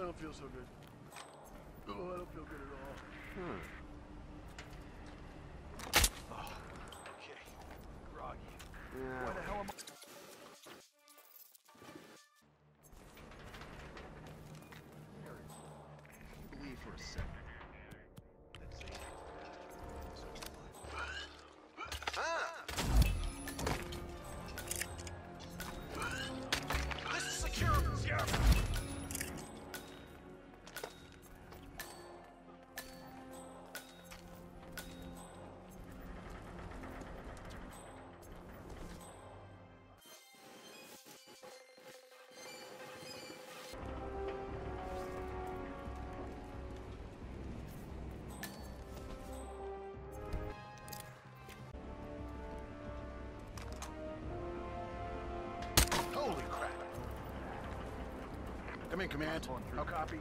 don't feel so good. Oh, I don't feel good at all. Hmm. Oh, okay. Groggy. Yeah. Why the hell am I? Harry, can you believe for a second Come in, Command. How copy?